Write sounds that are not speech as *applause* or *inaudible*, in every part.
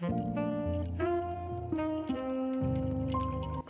こ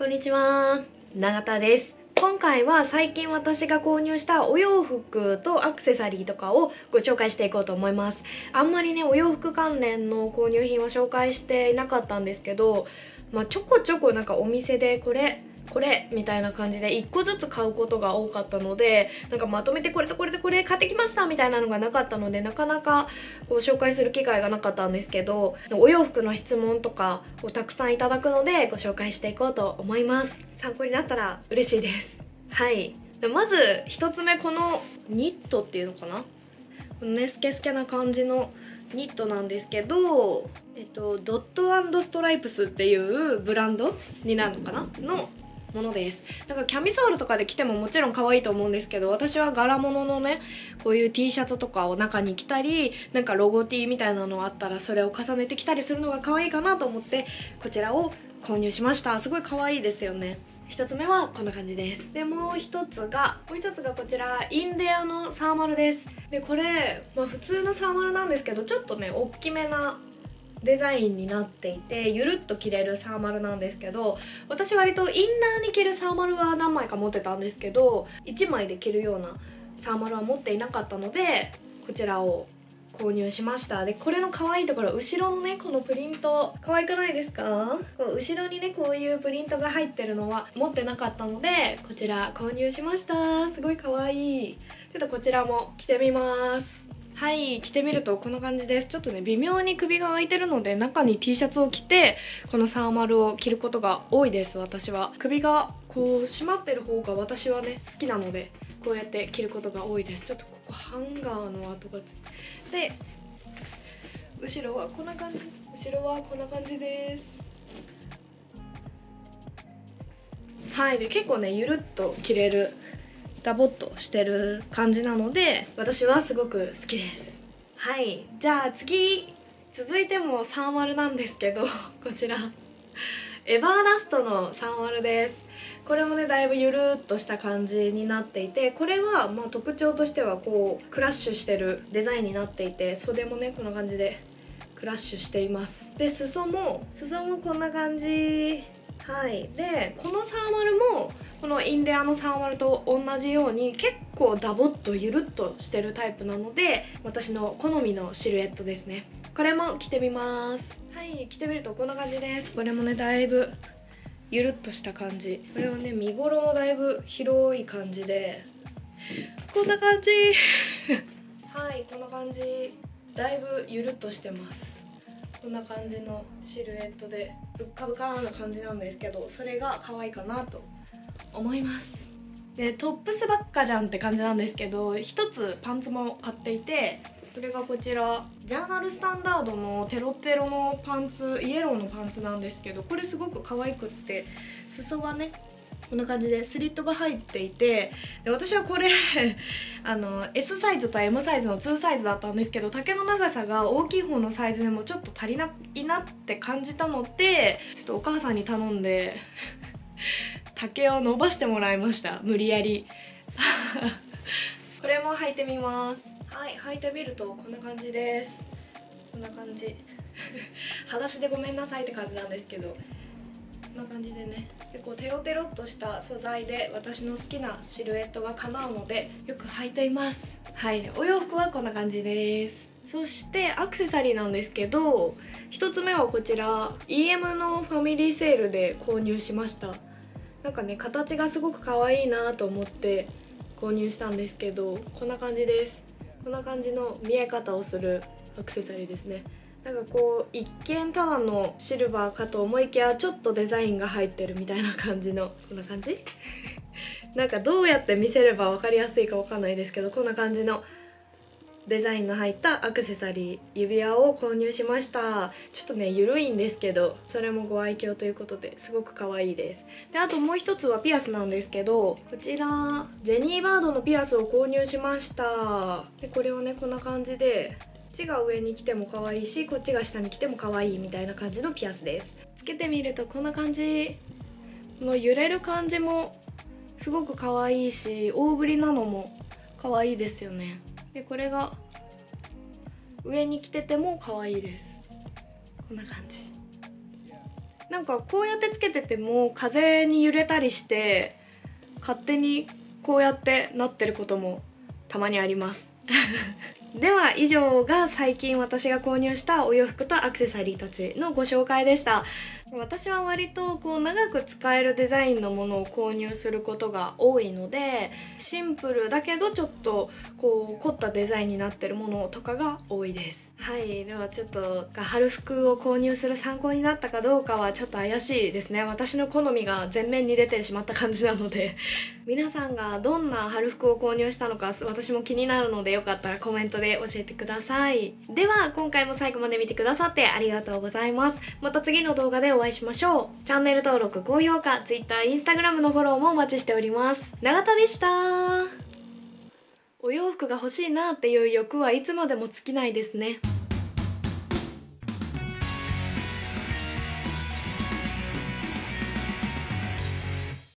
んにちは。永田です。今回は最近私が購入したお洋服とアクセサリーとかをご紹介していこうと思います。あんまりねお洋服関連の購入品は紹介していなかったんですけどまあ、ちょこちょこなんかお店でこれこれみたいな感じで1個ずつ買うことが多かったのでなんかまとめてこれとこれとこれ買ってきましたみたいなのがなかったのでなかなかこう紹介する機会がなかったんですけどお洋服の質問とかをたくさんいただくのでご紹介していこうと思います。参考になったら嬉しいです。はい。まず1つ目このニットっていうのかな？このねスケスケな感じのニットなんですけど、えっと、ドットストライプスっていうブランドになるのかな？のものです。なんかキャミソールとかで着てももちろん可愛いと思うんですけど私は柄物のねこういう T シャツとかを中に着たりなんかロゴ T みたいなのあったらそれを重ねてきたりするのが可愛いかなと思ってこちらを購入しました。すごい可愛いですよね。1つ目はこんな感じです。でもう1つがもう1つがこちらインデアのサーマルです。でこれ、まあ、普通のサーマルなんですけどちょっとね大きめなデザインになっていてゆるっと着れるサーマルなんですけど私割とインナーに着るサーマルは何枚か持ってたんですけど1枚で着るようなサーマルは持っていなかったのでこちらを購入しました。でこれの可愛いところ後ろのねこのプリント可愛くないですか？こう後ろにねこういうプリントが入ってるのは持ってなかったのでこちら購入しました。すごい可愛い。ちょっとこちらも着てみます。はい着てみるとこんな感じです。ちょっとね微妙に首が開いてるので中に T シャツを着てこのサーマルを着ることが多いです私は。首がこう締まってる方が私はね好きなのでこうやって着ることが多いです。ちょっとここハンガーの跡がつで後ろはこんな感じ。後ろはこんな感じです。はいで結構ねゆるっと着れるダボっとしてる感じなので私はすごく好きです。はい。じゃあ次続いても30なんですけど *laughs* こちら。エバーラストの30です。これもねだいぶゆるっとした感じになっていてこれはまあ特徴としてはこうクラッシュしてるデザインになっていて袖もねこんな感じでクラッシュしています。で裾も裾もこんな感じ。はい。でこのサーマルもこのインレアのサーマルと同じように結構ダボっとゆるっとしてるタイプなので私の好みのシルエットですね。これも着てみます。はい着てみるとこんな感じです。これもねだいぶゆるっとした感じ。これはね身頃もだいぶ広い感じで。こんな感じ。*laughs* はいこんな感じ。だいぶゆるっとしてます。こんな感じのシルエットでぶっかぶかな感じなんですけどそれが可愛いかなと思います。でトップスばっかじゃんって感じなんですけど一つパンツも買っていてそれがこちらジャーナルスタンダードのテロテロのパンツイエローのパンツなんですけどこれすごく可愛くって裾がねこんな感じでスリットが入っていてで私はこれ *laughs* あの S サイズと M サイズの2サイズだったんですけど丈の長さが大きい方のサイズでもちょっと足りないなって感じたのでちょっとお母さんに頼んで竹を伸ばしてもらいました。無理やり。*laughs* これも履いてみます。はい履いてみるとこんな感じです。こんな感じ。*laughs* 裸足でごめんなさいって感じなんですけど。こんな感じでね。結構テロテロっとした素材で私の好きなシルエットが叶うのでよく履いています。はい。お洋服はこんな感じです。そしてアクセサリーなんですけど1つ目はこちら。EM のファミリーセールで購入しましたなんかね形がすごく可愛いなと思って購入したんですけどこんな感じです。こんな感じの見え方をするアクセサリーですね。なんかこう一見ただのシルバーかと思いきやちょっとデザインが入ってるみたいな感じのこんな感じ？*laughs* なんかどうやって見せれば分かりやすいか分かんないですけどこんな感じのデザインの入ったアクセサリー指輪を購入しました。ちょっとね緩いんですけどそれもご愛嬌ということですごく可愛いです。であともう一つはピアスなんですけどこちらジェニーバードのピアスを購入しました。でこれをねこんな感じでこっちが上に来ても可愛いしこっちが下に来ても可愛いみたいな感じのピアスです。つけてみるとこんな感じこの揺れる感じもすごく可愛いし大ぶりなのも可愛いですよね。でこれが上に着てても可愛いです。こんな感じ。なんかこうやってつけてても風に揺れたりして勝手にこうやってなってることもたまにあります。*laughs* では以上が最近私が購入したお洋服とアクセサリーたちのご紹介でした。私は割とこう長く使えるデザインのものを購入することが多いのでシンプルだけどちょっとこう凝ったデザインになってるものとかが多いです。はいではちょっと春服を購入する参考になったかどうかはちょっと怪しいですね。私の好みが前面に出てしまった感じなので。*laughs* 皆さんがどんな春服を購入したのか私も気になるのでよかったらコメントで教えてください。では今回も最後まで見てくださってありがとうございます。また次の動画でお会いしましょう。チャンネル登録高評価 Twitter、Instagram のフォローもお待ちしております。永田でした。お洋服が欲しいなっていう欲はいつまでも尽きないですね。